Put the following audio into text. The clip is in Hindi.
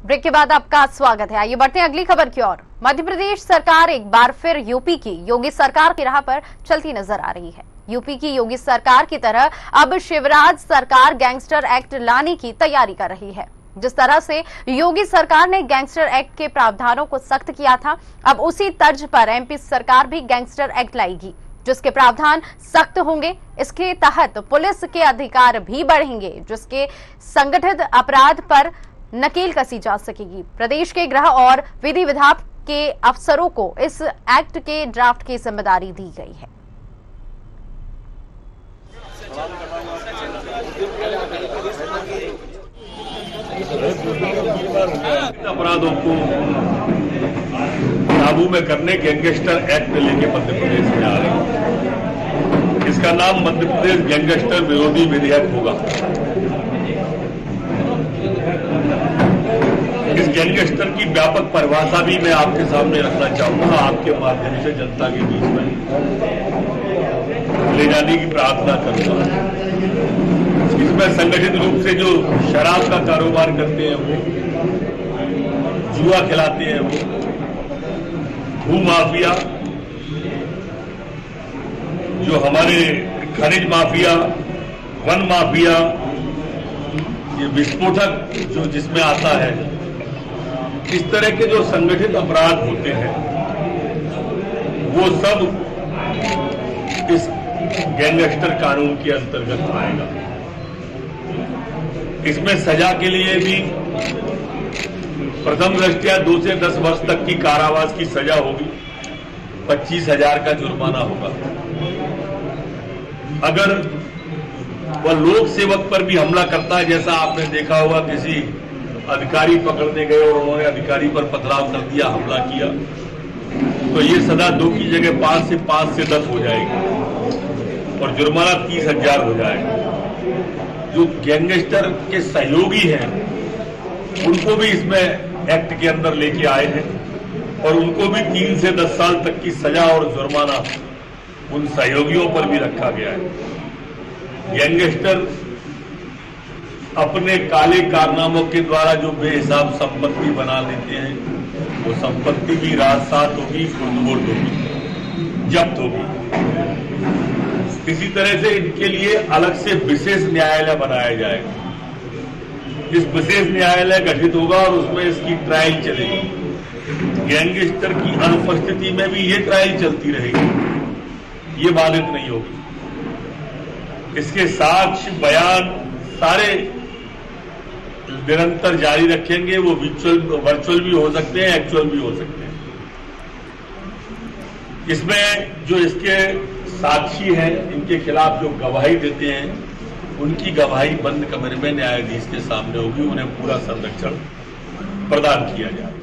ब्रेक के बाद आपका स्वागत है। आइए बढ़ते हैं अगली खबर की ओर। मध्य प्रदेश सरकार एक बार फिर यूपी की योगी सरकार की राह पर चलती नज़र आ रही है। यूपी की योगी सरकार की तरह अब शिवराज सरकार गैंगस्टर एक्ट लाने की तैयारी कर रही है। जिस तरह से योगी सरकार ने गैंगस्टर एक्ट के प्रावधानों को सख्त किया था, अब उसी तर्ज पर एमपी सरकार भी गैंगस्टर एक्ट लाएगी, जिसके प्रावधान सख्त होंगे। इसके तहत पुलिस के अधिकार भी बढ़ेंगे, जिसके संगठित अपराध पर नकेल कसी जा सकेगी। प्रदेश के गृह और विधि विभाग के अफसरों को इस एक्ट के ड्राफ्ट की ज़िम्मेदारी दी गई है। अपराधों को काबू में करने गैंगस्टर एक्ट लेके मध्य प्रदेश में आ रही है। इसका नाम मध्य प्रदेश गैंगस्टर विरोधी विधेयक होगा। इस गैंगस्टर की व्यापक परिभाषा भी मैं आपके सामने रखना चाहूँगा, आपके माध्यम से जनता के बीच में ले जाने की प्रार्थना करूँगा इसमें संगठित रूप से जो शराब का कारोबार करते हैं वो, जुआ खिलाते हैं वो भू माफिया जो हमारे खनिज माफिया, वन माफिया, ये विस्फोटक जो जिसमें आता है इस तरह के जो संगठित अपराध होते हैं, वो सब इस गैंगस्टर कानून के अंतर्गत आएगा। इसमें सजा के लिए भी प्रथम दृष्टिया दो से दस वर्ष तक की कारावास की सजा होगी, पच्चीस हज़ार का जुर्माना होगा। अगर वह लोक सेवक पर भी हमला करता है, जैसा आपने देखा होगा किसी अधिकारी पकड़ने गए और उन्होंने अधिकारी पर पथराव कर दिया, हमला किया। तो ये सजा दो की जगह पाँच से पाँच से दस हो जाएगी और जुर्माना तीस हज़ार हो जाएगा। जो गैंगस्टर के सहयोगी हैं, उनको भी इसमें एक्ट के अंदर लेके आए हैं और उनको भी तीन से दस साल तक की सजा और जुर्माना उन सहयोगियों पर भी रखा गया है। गैंगस्टर अपने काले कारनामों के द्वारा जो बेहिसाब संपत्ति बना लेते हैं, वो संपत्ति भी रात सात होगी खुर्दबुर्द होगी, जब्त होगी। इसी तरह से इनके लिए अलग से विशेष न्यायालय बनाया जाएगा। इस विशेष न्यायालय गठित होगा और उसमें इसकी ट्रायल चलेगी। गैंगस्टर की अनुपस्थिति में भी ये ट्रायल चलती रहेगी। ये बाधित नहीं होगी। इसके साक्ष्य, बयान सारे निरंतर जारी रखेंगे, वो विचुअल वर्चुअल भी हो सकते हैं एक्चुअल भी हो सकते हैं। इसमें जो इसके साक्षी हैं, इनके खिलाफ जो गवाही देते हैं, उनकी गवाही बंद कमरे में न्यायाधीश के सामने होगी, उन्हें पूरा संरक्षण प्रदान किया जाए